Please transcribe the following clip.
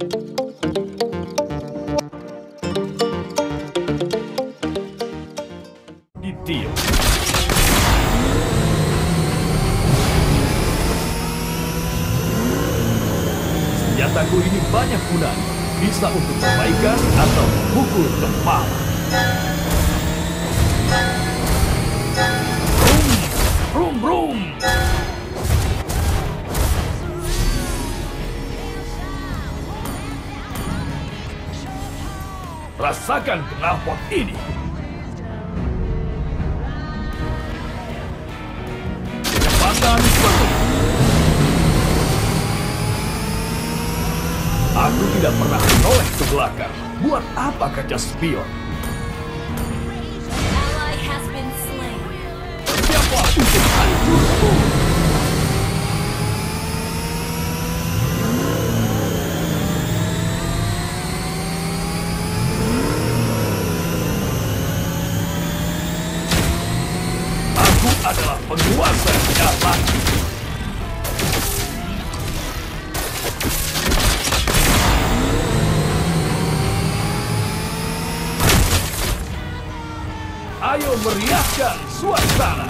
Detail. Senjataku ini banyak gunanya. Bisa untuk perbaikan atau memukul kepala. Rasakan knalpot ini. Kecepatan penuh. Aku tidak pernah menoleh ke belakang. Buat apa kaca spion? Siapa untuk hancurku? Aku adalah penguasa jalan. Ayo meriahkan suasana.